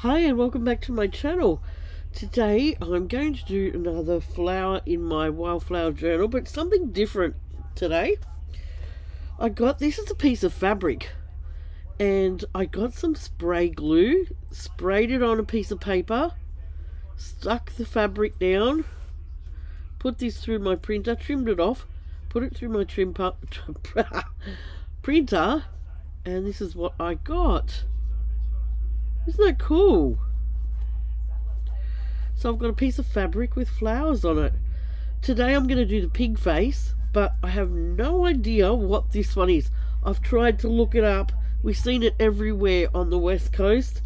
Hi and welcome back to my channel. Today I'm going to do another flower in my wildflower journal but something different today. I got this is a piece of fabric and I got some spray glue, sprayed it on a piece of paper, stuck the fabric down, put this through my printer, trimmed it off, put it through my trim printer and this is what I got. Isn't that cool? So I've got a piece of fabric with flowers on it. Today I'm going to do the pig face, but I have no idea what this one is. I've tried to look it up. We've seen it everywhere on the west coast.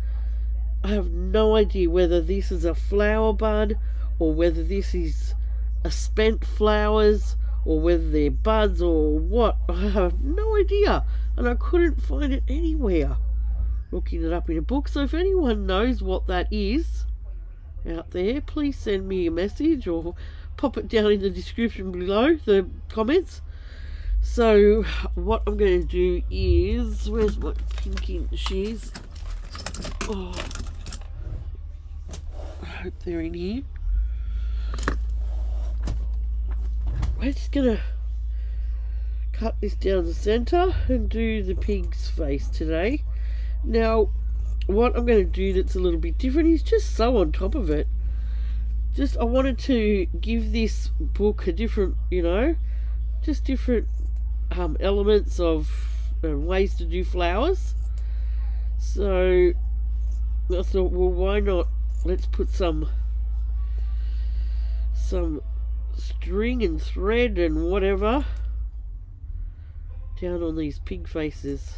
I have no idea whether this is a flower bud or whether this is a spent flowers or whether they're buds or what. I have no idea and I couldn't find it anywhere looking it up in a book. So if anyone knows what that is out there, please send me a message or pop it down in the description below, the comments. So what I'm going to do is, where's my pinky shears? Oh, I hope they're in here. We're just going to cut this down the center and do the pig's face today. Now, what I'm going to do that's a little bit different is just sew on top of it. Just, I wanted to give this book a different, you know, just different um, elements of uh, ways to do flowers. So, I thought, well, why not? Let's put some some string and thread and whatever down on these pig faces.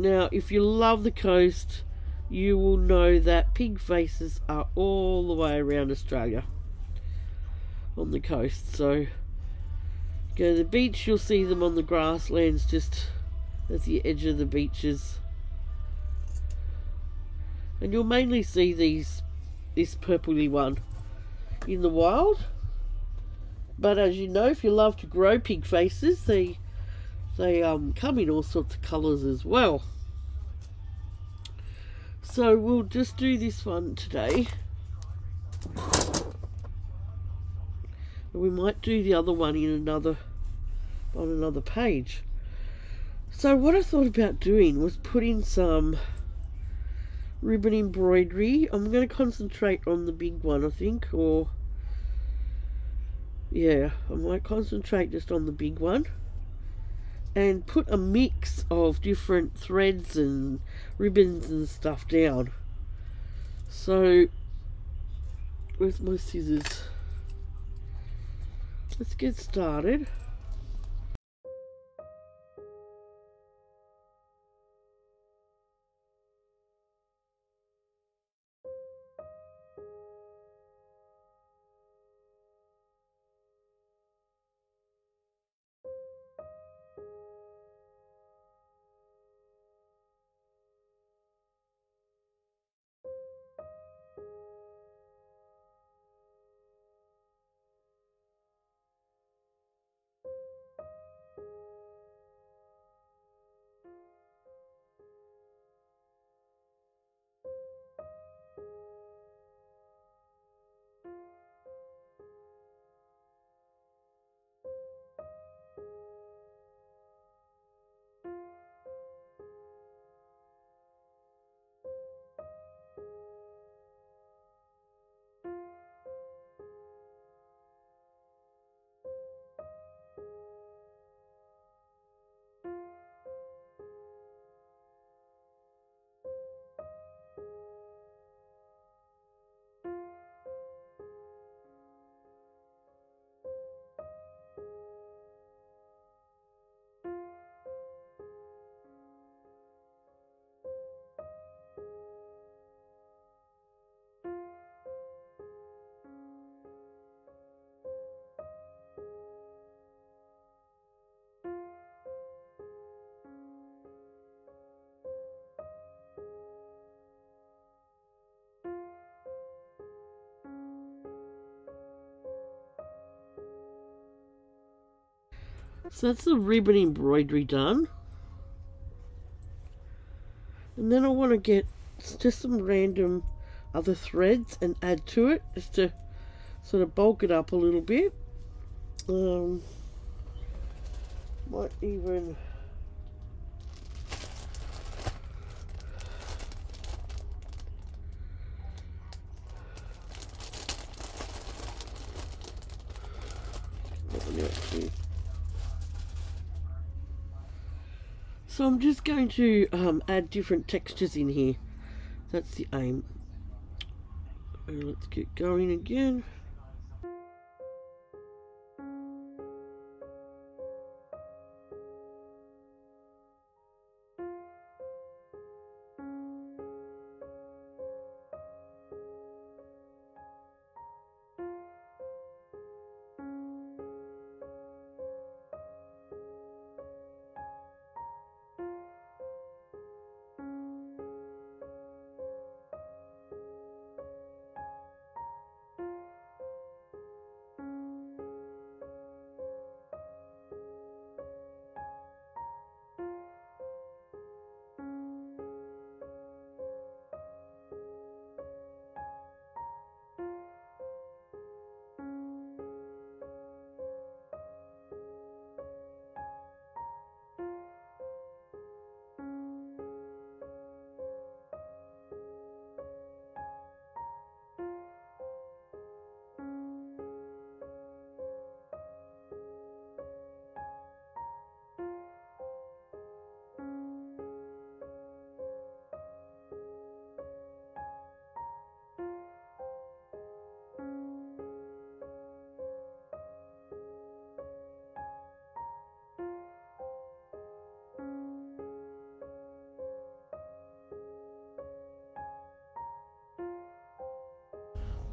Now, if you love the coast, you will know that pig faces are all the way around Australia on the coast. So, go to the beach, you'll see them on the grasslands just at the edge of the beaches. And you'll mainly see these, this purpley one in the wild. But as you know, if you love to grow pig faces, they they um, come in all sorts of colours as well. So we'll just do this one today. We might do the other one in another on another page. So what I thought about doing was putting some ribbon embroidery. I'm going to concentrate on the big one, I think, or yeah, I might concentrate just on the big one and put a mix of different threads and ribbons and stuff down. So, where's my scissors? Let's get started. So that's the ribbon embroidery done. And then I want to get just some random other threads and add to it just to sort of bulk it up a little bit. Um, might even So I'm just going to um, add different textures in here. That's the aim. let's get going again.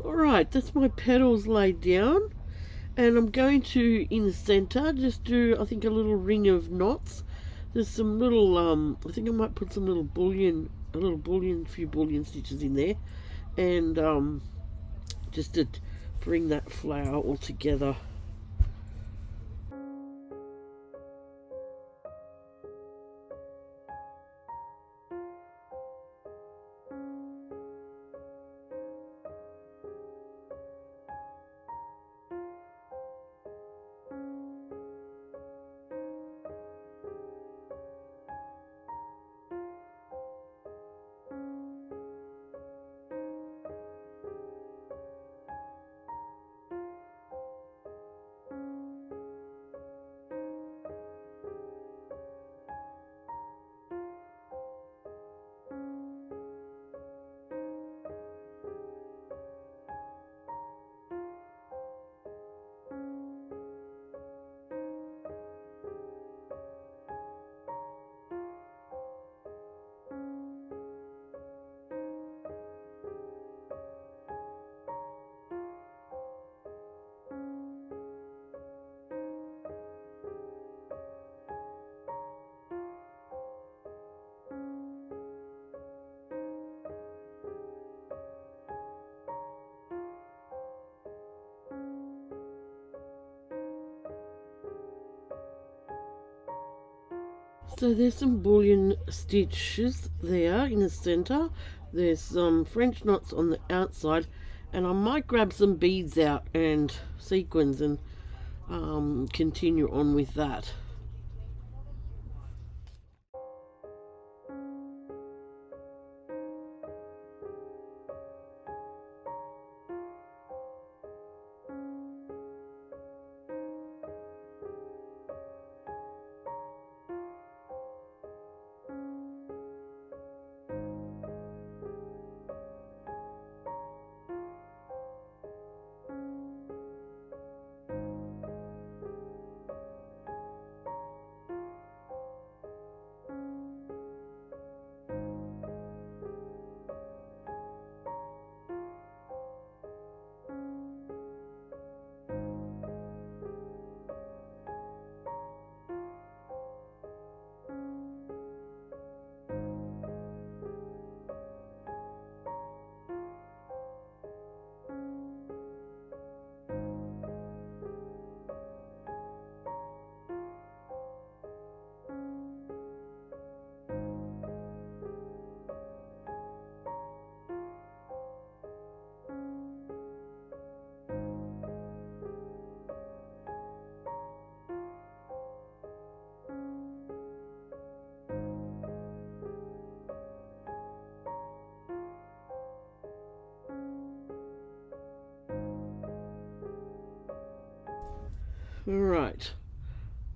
Alright, that's my petals laid down. And I'm going to, in the centre, just do, I think, a little ring of knots. There's some little, um, I think I might put some little bullion, a little bullion, a few bullion stitches in there. And, um, just to bring that flower all together. So there's some bullion stitches there in the center. There's some French knots on the outside and I might grab some beads out and sequins and um, continue on with that. Alright.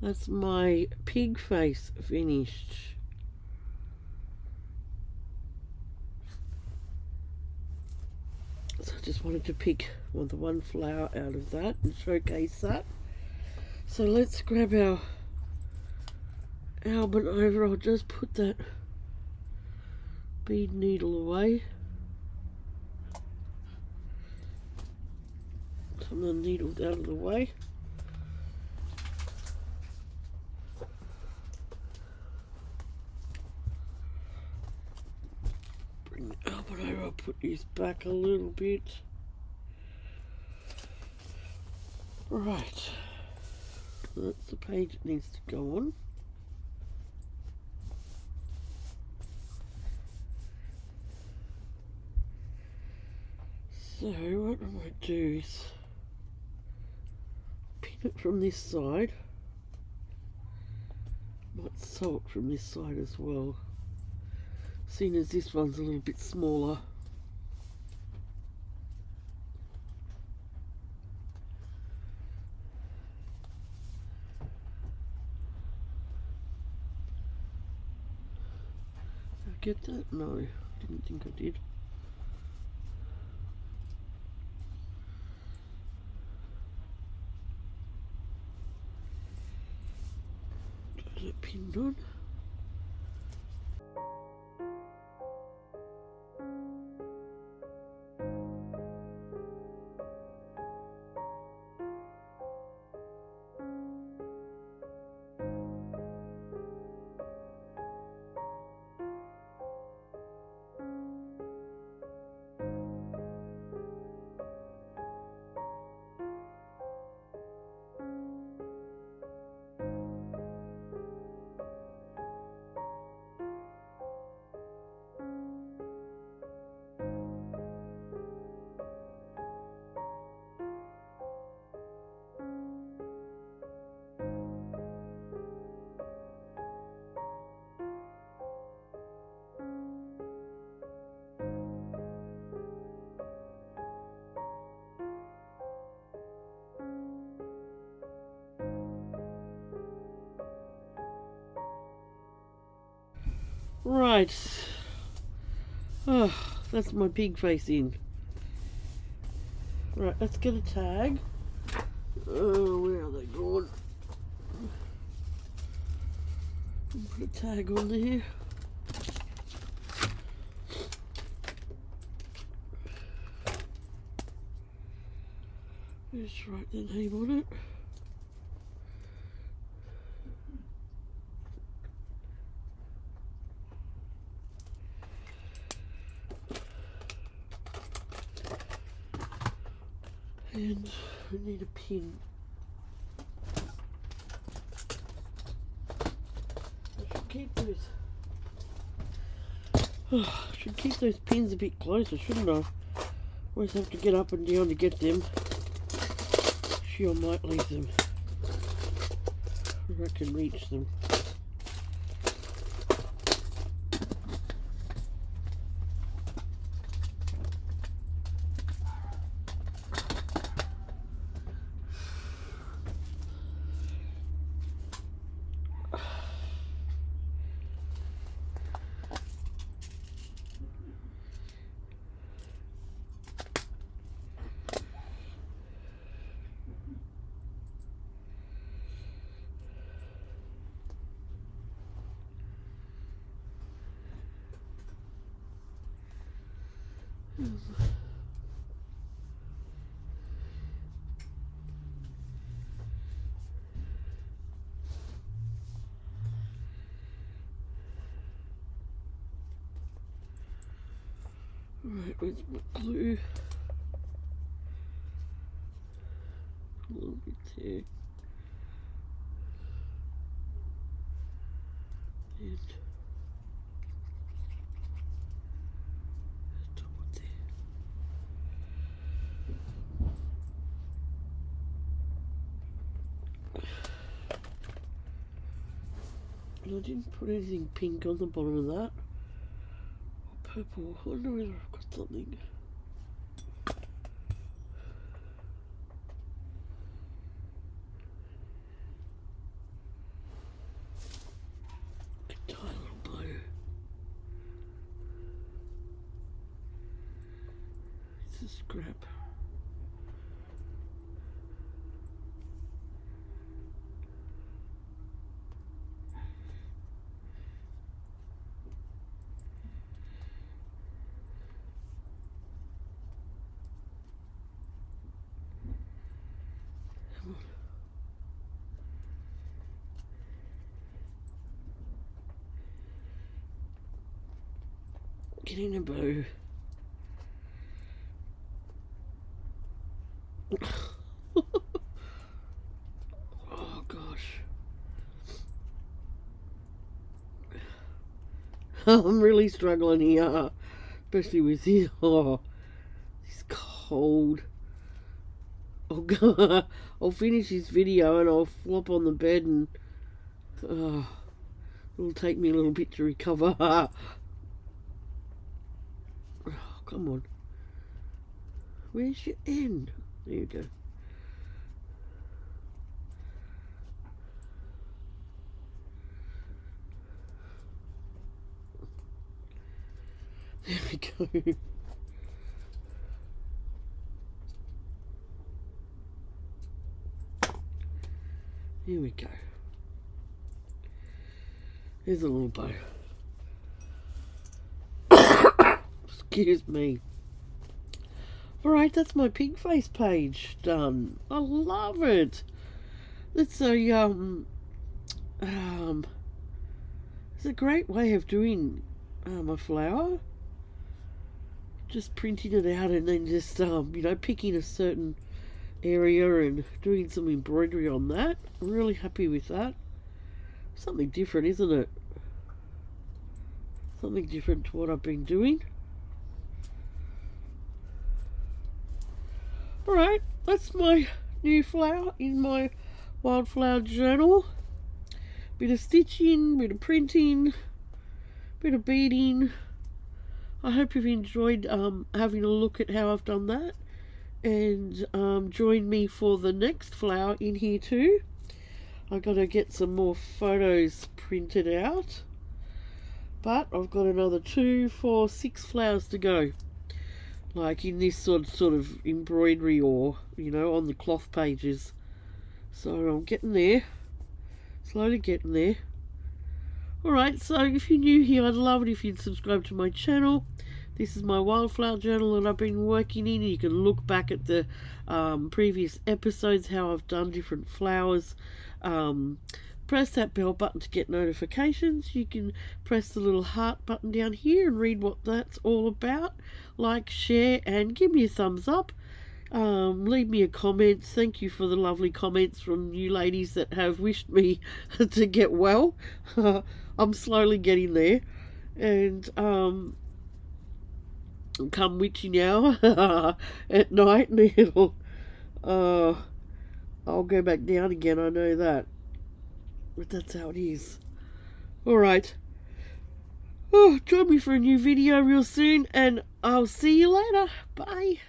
That's my pig face finished. So I just wanted to pick well, the one flower out of that and showcase that. So let's grab our album over. I'll just put that bead needle away. Some of the needles out of the way. Bring the album over, I'll put these back a little bit. Right, that's the page it needs to go on. So what I might do is pin it from this side. Might sew it from this side as well. Seeing as this one's a little bit smaller. Get that? No, didn't think I did. pinned on. Right. Oh, that's my pig face in. Right, let's get a tag. Oh, where are they going? Put a tag on there. Just write the name on it. And I pin. I should keep those. Oh, I should keep those pins a bit closer, shouldn't I? Always have to get up and down to get them. Sure, might leave them I can reach them. Right, where's my glue? A little bit there. I didn't put anything pink on the bottom of that. Or purple. I wonder whether I've got something. it's a scrap Oh gosh. I'm really struggling here, especially with this. Oh, it's cold. Oh god, I'll finish this video and I'll flop on the bed and oh, it'll take me a little bit to recover. Come on. Where's your end? There you go. There we go. Here we go. Here's a little bow. Excuse me. Alright, that's my pig face page done. I love it. It's a um um it's a great way of doing um, a flower. Just printing it out and then just um, you know, picking a certain area and doing some embroidery on that. I'm really happy with that. Something different, isn't it? Something different to what I've been doing. Alright, that's my new flower in my wildflower journal. Bit of stitching, bit of printing, bit of beading. I hope you've enjoyed um, having a look at how I've done that. And um, join me for the next flower in here too. I've got to get some more photos printed out. But I've got another two, four, six flowers to go like in this sort sort of embroidery or you know on the cloth pages. So I'm getting there. Slowly getting there. Alright so if you're new here I'd love it if you'd subscribe to my channel. This is my wildflower journal that I've been working in. You can look back at the um, previous episodes how I've done different flowers. Um, press that bell button to get notifications. You can press the little heart button down here and read what that's all about. Like, share, and give me a thumbs up. Um, leave me a comment. Thank you for the lovely comments from you ladies that have wished me to get well. I'm slowly getting there. And um, come witchy now at night and it'll uh, I'll go back down again I know that that's how it is. Alright. Oh, join me for a new video real soon, and I'll see you later. Bye.